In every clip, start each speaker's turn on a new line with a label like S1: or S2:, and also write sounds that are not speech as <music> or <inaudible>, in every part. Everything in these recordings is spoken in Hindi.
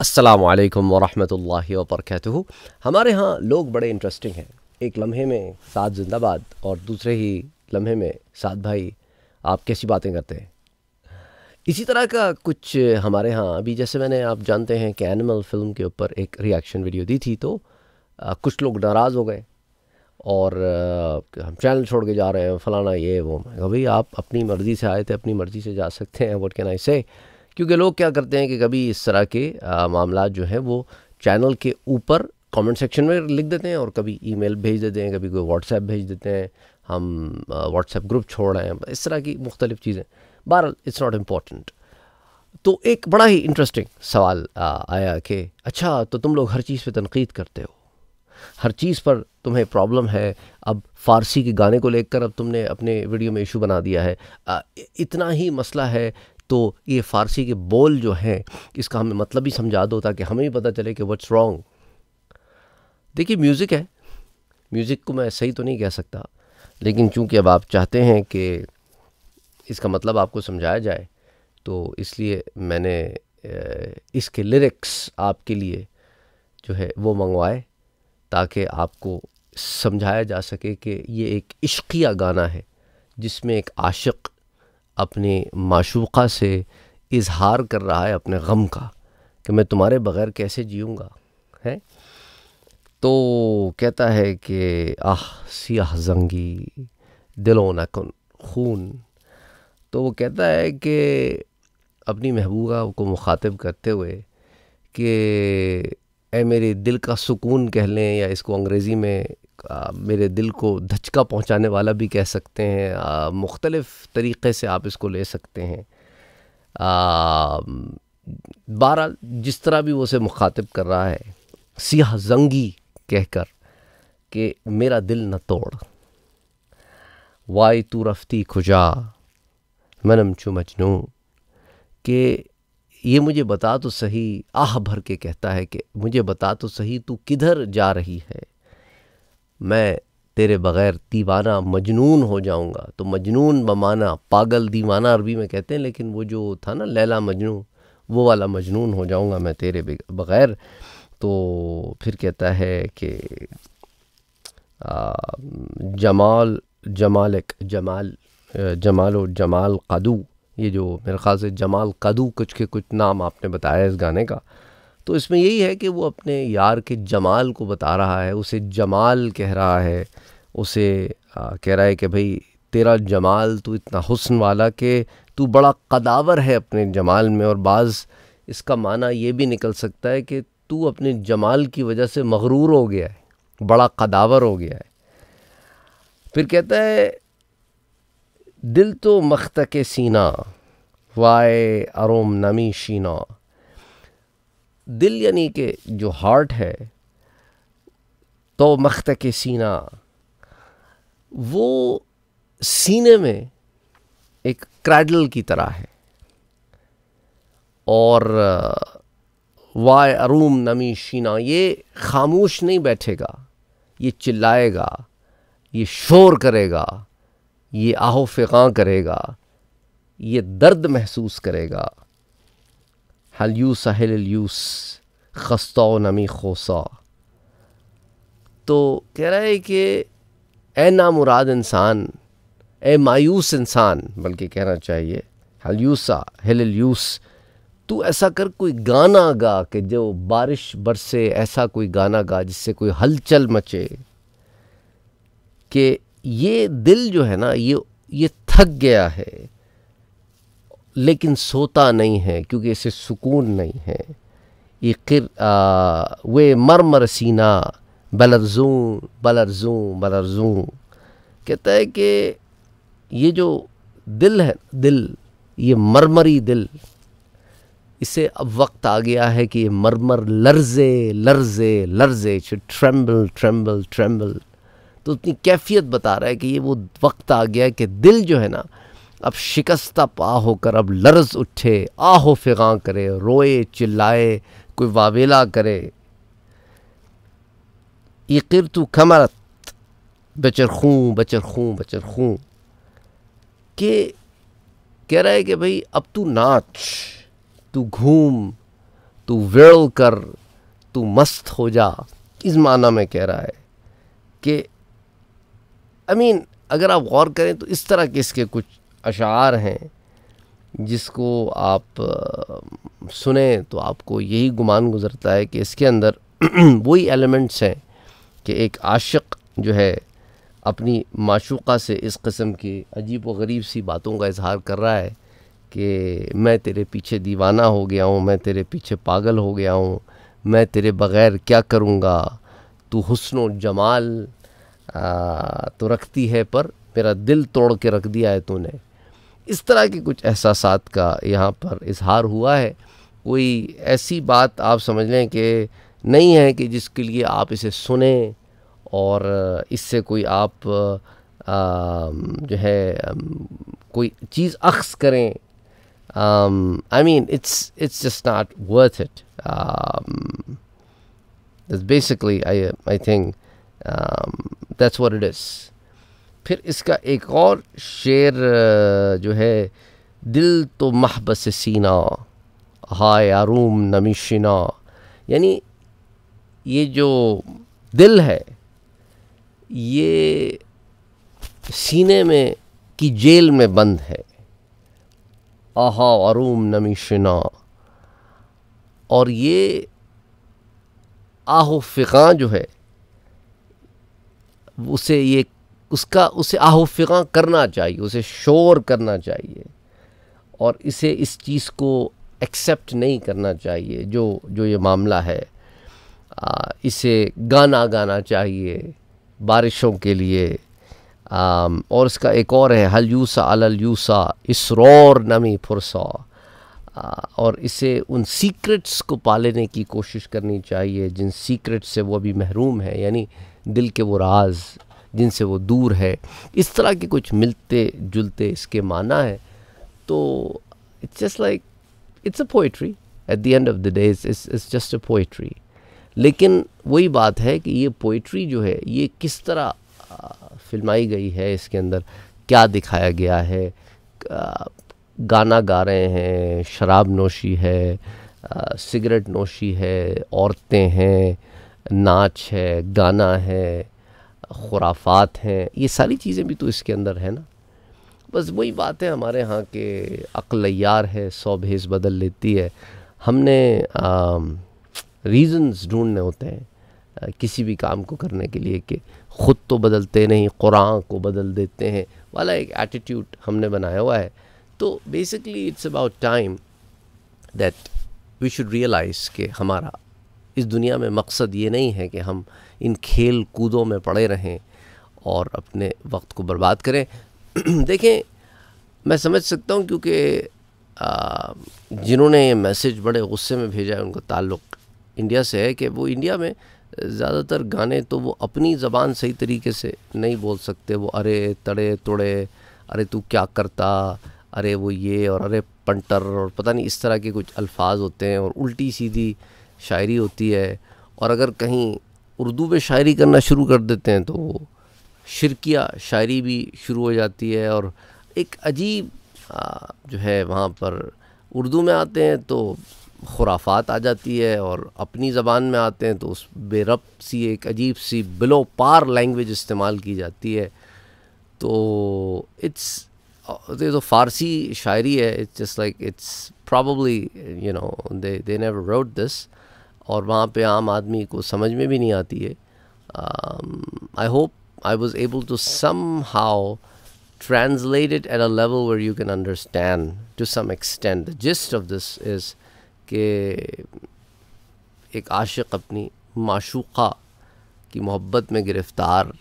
S1: असलकम वरहमल वबरक हमारे यहाँ लोग बड़े इंटरेस्टिंग हैं। एक लम्हे में सात जिंदाबाद और दूसरे ही लम्हे में सात भाई। आप कैसी बातें करते हैं? इसी तरह का कुछ हमारे यहाँ अभी जैसे मैंने आप जानते हैं कि एनिमल फ़िल्म के ऊपर एक रिएक्शन वीडियो दी थी तो आ, कुछ लोग नाराज़ हो गए और आ, हम चैनल छोड़ के जा रहे हैं फ़लाना ये वो। भाई आप अपनी मर्ज़ी से आए थे अपनी मर्ज़ी से जा सकते हैं वट कैन आई से क्योंकि लोग क्या करते हैं कि कभी इस तरह के मामला जो हैं वो चैनल के ऊपर कमेंट सेक्शन में लिख देते हैं और कभी ईमेल भेज देते हैं, कभी कोई व्हाट्सएप भेज देते हैं, हम व्हाट्सएप ग्रुप छोड़ रहे हैं इस तरह की मुख्तलिफ़ चीज़ें। बहरहाल इट्स नॉट इंपॉर्टेंट तो एक बड़ा ही इंटरेस्टिंग सवाल आया कि अच्छा तो तुम लोग हर चीज़ पे तनकीद करते हो। हर चीज़ पर तुम्हें प्रॉब्लम है। अब फ़ारसी के गाने को लेकर अब तुमने अपने वीडियो में इशू बना दिया है। इतना ही मसला है तो ये फ़ारसी के बोल जो हैं, इसका हमें मतलब भी समझा दो ताकि हमें भी पता चले कि वट्स रॉन्ग देखिए म्यूज़िक है। म्यूज़िक को मैं सही तो नहीं कह सकता, लेकिन चूँकि अब आप चाहते हैं कि इसका मतलब आपको समझाया जाए तो इसलिए मैंने इसके लिरिक्स आपके लिए जो है वो मंगवाए ताकि आपको समझाया जा सके कि ये एक इश्किया गाना है, जिसमें एक आशिक अपनी माशूक़ा से इजहार कर रहा है अपने गम का कि मैं तुम्हारे बग़ैर कैसे जीऊँगा, है? तो कहता है कि, आह, सियाह जंगी, दिलो नकन खून। तो वो कहता है कि अपनी महबूबा को मुखातब करते हुए कि ए मेरे दिल का सुकून कह लें या इसको अंग्रेज़ी में आ, मेरे दिल को धचका पहुँचाने वाला भी कह सकते हैं। मुख्तलफ़ तरीक़े से आप इसको ले सकते हैं। बारह जिस तरह भी वो उसे मुखातिब कर रहा है सियाह जंगी कहकर कि मेरा दिल न तोड़। वाई तू रफ्ती खुजा मनम चु मजनू कि ये मुझे बता तो सही आह भर के कहता है कि मुझे बता तो सही तू किधर जा रही है? मैं तेरे बग़ैर दीवाना मजनून हो जाऊँगा। तो मजनून बमाना पागल दीवाना अरबी में कहते हैं, लेकिन वो जो था ना, लैला मजनू वो वाला मजनून हो जाऊँगा मैं तेरे बग़ैर। तो फिर कहता है कि जमाल, जमालक, जमाल जमाल और जमाल कदू, ये जो मेरे ख़्याल से जमाल कदू कुछ के कुछ नाम आपने बताया इस गाने का। तो इसमें यही है कि वो अपने यार के जमाल को बता रहा है उसे जमाल कह रहा है उसे आ, कह रहा है कि भाई तेरा जमाल तू इतना हुस्न वाला कि तू बड़ा कदावर है अपने जमाल में और बाज़ इसका माना ये भी निकल सकता है कि तू अपने जमाल की वजह से मगरूर हो गया है बड़ा कदावर हो गया है। फिर कहता है दिल तो मख्त के सीना वाए अरोम नमी शीना। दिल यानी कि जो हार्ट है तो मख्त के सीना, वो सीने में एक क्रैडल की तरह है। और वाय अरूम नमी शीना, ये खामोश नहीं बैठेगा, ये चिल्लाएगा, ये शोर करेगा, ये आहो फ़िका करेगा, ये दर्द महसूस करेगा। हलयूस हलयूस खस्ता नमी खोसा तो कह रहा है कि ए नामुराद इंसान ए मायूस इंसान बल्कि कहना चाहिए हलयूसा हलयूस तू ऐसा कर कोई गाना गा कि जो बारिश बरसे ऐसा कोई गाना गा जिससे कोई हलचल मचे कि ये दिल जो है ना ये ये थक गया है लेकिन सोता नहीं है, क्योंकि इसे सुकून नहीं है। ये किर वे मर मर सीना, बलरजू बलरजू बलरजू। कहता है कि ये जो दिल है, दिल, ये मरमरी दिल, इसे अब वक्त आ गया है कि ये मरमर लर्जे लर्जे लर्जे ट्रेम्बल ट्रेम्बल ट्रेम्बल तो उतनी कैफियत बता रहा है कि ये वो वक्त आ गया है कि दिल जो है ना अब शिकस्ता पा होकर अब लर्ज उठे आहो फिगा करे, रोए, चिल्लाए, कोई वावेला करे। यकिर तू बचर खूँ बचर खूँ के कह रहा है कि भाई, अब तू नाच, तू घूम, तू विरल कर, तू मस्त हो जा। इस माना में कह रहा है कि आई मीन अगर आप गौर करें तो इस तरह के इसके कुछ अशार हैं जिसको आप सुने तो आपको यही गुमान गुजरता है कि इसके अंदर <clears throat> वही एलिमेंट्स हैं कि एक आशिक जो है अपनी माशुका से इस कस्म की अजीब व गरीब सी बातों का इजहार कर रहा है कि मैं तेरे पीछे दीवाना हो गया हूँ मैं तेरे पीछे पागल हो गया हूँ मैं तेरे बग़ैर क्या करूँगा? तू हुसन जमाल आ, तो रखती है पर मेरा दिल तोड़ के रख दिया है तूने। इस तरह के कुछ एहसास का यहाँ पर इजहार हुआ है। कोई ऐसी बात आप समझ लें कि नहीं है कि जिसके लिए आप इसे सुने और इससे कोई आप आ, जो है कोई चीज़ अक्स करें। I mean it's it's just not worth it basically I I think that's what it is फिर इसका एक और शेर जो है, दिल तो महबस सीना, हाय आरूम नमिशिना यानी ये जो दिल है, ये सीने में की जेल में बंद है। आहा अरूम नमिशना और ये आहो फ़िका जो है, उसे ये उसका उसे आहो फ़िका करना चाहिए उसे शोर करना चाहिए और इसे इस चीज़ को एक्सेप्ट नहीं करना चाहिए जो जो ये मामला है। आ, इसे गाना गाना चाहिए बारिशों के लिए। आम, और इसका एक और है हल यूसा अलल यूसा इसरोर नमी फुरसा। और इसे उन सीक्रेट्स को पालने की कोशिश करनी चाहिए जिन सीक्रेट्स से वो अभी महरूम है यानी दिल के वो राज। जिनसे वो दूर है। इस तरह के कुछ मिलते जुलते इसके माना है। तो it's just like it's a poetry at the end of the day it's just a poetry लेकिन वही बात है कि ये पोइट्री जो है, ये किस तरह फिल्माई गई है इसके अंदर? क्या दिखाया गया है? गाना गा रहे हैं, शराब नोशी है सिगरेट नोशी है, औरतें हैं, नाच है, गाना है खुराफात हैं, ये सारी चीज़ें भी तो इसके अंदर है ना। बस वही बात है हमारे यहाँ के अक्लैयार है, सौ भेस बदल लेती है। हमने रीज़न्स ढूँढने होते हैं किसी भी काम को करने के लिए कि ख़ुद तो बदलते नहीं, कुरान को बदल देते हैं, वाला एक एटीट्यूड हमने बनाया हुआ है। तो basically it's about time that we should realise कि हमारा इस दुनिया में मकसद ये नहीं है कि हम इन खेल कूदों में पड़े रहें और अपने वक्त को बर्बाद करें। <clears throat> देखें, मैं समझ सकता हूँ क्योंकि जिन्होंने ये मैसेज बड़े गुस्से में भेजा है, उनका ताल्लुक़ इंडिया से है कि वो इंडिया में ज़्यादातर गाने तो वो अपनी ज़बान सही तरीके से नहीं बोल सकते। वो अरे, तड़े, तोड़े, अरे तू क्या करता, अरे वो ये और अरे पंटर और पता नहीं इस तरह के कुछ अल्फाज होते हैं और उल्टी सीधी शायरी होती है और अगर कहीं उर्दू में शायरी करना शुरू कर देते हैं तो वो शिरकिया शायरी भी शुरू हो जाती है और एक अजीब जो है वहाँ पर उर्दू में आते हैं तो खुराफात आ जाती है और अपनी ज़बान में आते हैं तो उस बेरब सी एक अजीब सी बिलो पार लैंग्वेज इस्तेमाल की जाती है। तो इट्स ये तो फ़ारसी शायरी है it's just like it's probably you know they they never read this और वहाँ पे आम आदमी को समझ में भी नहीं आती है I hope I was able to somehow it at a level where you can understand to some extent. The gist of this is कि एक आशिक अपनी माशूक़ा की मोहब्बत में गिरफ़्तार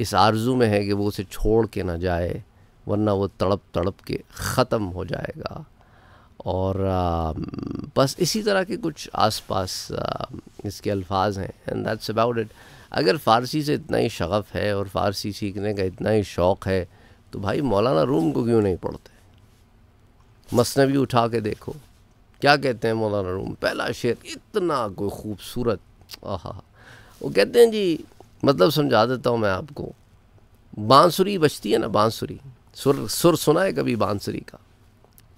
S1: इस आरज़ू में है कि वो उसे छोड़ के ना जाए, वरना वो तड़प तड़प के ख़त्म हो जाएगा और बस इसी तरह के कुछ आसपास इसके अल्फाज हैं एंड दैट्स अबाउट इट अगर फ़ारसी से इतना ही शगफ़ है और फ़ारसी सीखने का इतना ही शौक़ है तो भाई मौलाना रूम को क्यों नहीं पढ़ते? मसनवी उठा के देखो। क्या कहते हैं मौलाना रूम? पहला शेर, इतना कोई खूबसूरत, आहा। वो कहते हैं जी मतलब समझा देता हूँ मैं आपको, बांसुरी बजती है ना, बांसुरी? सुर सुर सुना है कभी बांसुरी का?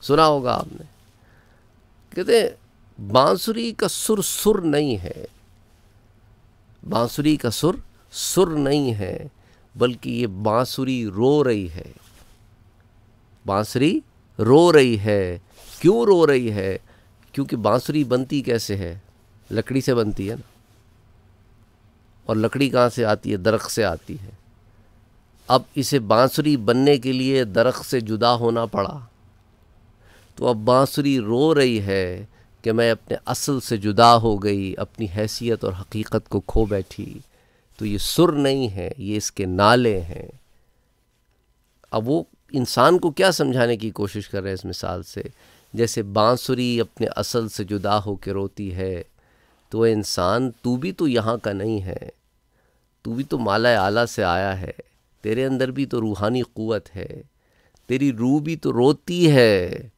S1: सुना होगा आपने। कहते बांसुरी का सुर सुर नहीं है। बांसुरी का सुर सुर नहीं है, बल्कि ये बांसुरी रो रही है। बांसुरी रो रही है। क्यों रो रही है? क्योंकि बांसुरी बनती कैसे है? लकड़ी से बनती है ना। और लकड़ी कहाँ से आती है? दरख्त से आती है। अब इसे बांसुरी बनने के लिए दरख्त से जुदा होना पड़ा। तो अब बांसुरी रो रही है कि मैं अपने असल से जुदा हो गई, अपनी हैसियत और हकीकत को खो बैठी। तो ये सुर नहीं है, ये इसके नाले हैं। अब वो इंसान को क्या समझाने की कोशिश कर रहे हैं इस मिसाल से? जैसे बांसुरी अपने असल से जुदा हो के रोती है तो इंसान, तू भी तो यहाँ का नहीं है, तू भी तो माला आला से आया है, तेरे अंदर भी तो रूहानी क़वत है, तेरी रूह भी तो रोती है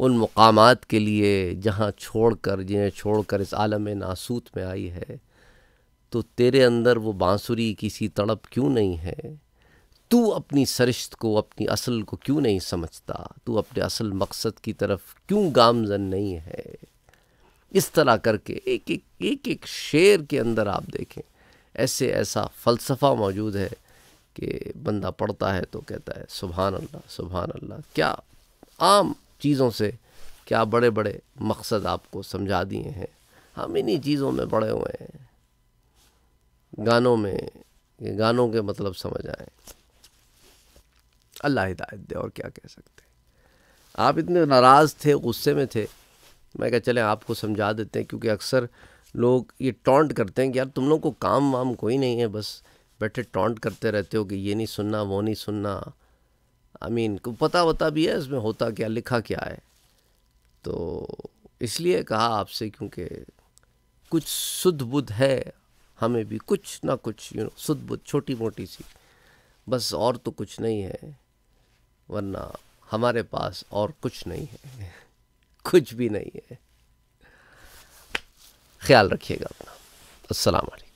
S1: उन मकामात के लिए जहाँ छोड़ कर जिन्हें छोड़ कर इस आलम नासूत में आई है तो तेरे अंदर वो बांसुरी किसी तड़प क्यों नहीं है? तू अपनी सरिश्त को, अपनी असल को क्यों नहीं समझता? तू अपने असल मकसद की तरफ़ क्यों गामजन नहीं है? इस तरह करके, एक एक एक एक शेर के अंदर आप देखें, ऐसे, ऐसा फ़लसफ़ा मौजूद है कि बंदा पढ़ता है तो कहता है सुबहान अल्लाह अल्लाह, क्या आम चीज़ों से क्या बड़े बड़े मकसद आपको समझा दिए हैं? हम इन्हीं चीज़ों में बड़े हुए हैं। गानों में, ये गानों के मतलब समझ आए। अल्लाह हिदायत दे, और क्या कह सकते आप इतने नाराज़ थे, गुस्से में थे। मैं क्या चलें, आपको समझा देते हैं, क्योंकि अक्सर लोग ये टॉन्ट करते हैं कि, यार, तुम लोग को काम वाम कोई नहीं है, बस बैठे टॉन्ट करते रहते हो कि ये नहीं सुनना, वो नहीं सुनना। आई मीन को पता वता भी है, इसमें होता क्या, लिखा क्या है। तो इसलिए कहा आपसे क्योंकि कुछ शुद्ध बुद्ध है, हमें भी कुछ ना कुछ यू नो शुद्ध बुद्ध छोटी मोटी सी। बस और तो कुछ नहीं है, वरना हमारे पास और कुछ नहीं है, <laughs> कुछ भी नहीं है। ख्याल रखिएगा अपना। अस्सलाम वालेकुम।